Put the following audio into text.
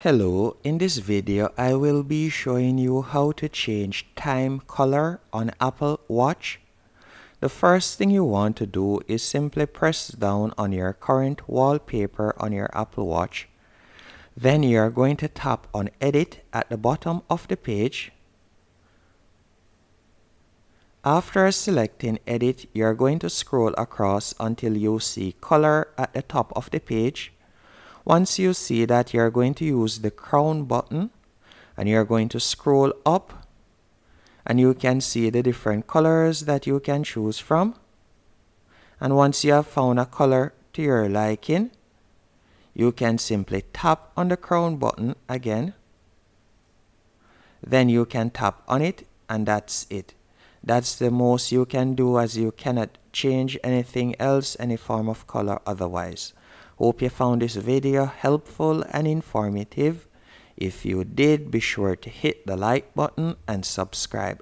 Hello, in this video I will be showing you how to change time color on Apple Watch. The first thing you want to do is simply press down on your current wallpaper on your Apple Watch. Then you are going to tap on edit at the bottom of the page. After selecting edit, you are going to scroll across until you see color at the top of the page. Once you see that you're going to use the crown button and you're going to scroll up and you can see the different colors that you can choose from. And once you have found a color to your liking, you can simply tap on the crown button again. Then you can tap on it and that's it. That's the most you can do as you cannot change anything else, any form of color otherwise. Hope you found this video helpful and informative. If you did, be sure to hit the like button and subscribe.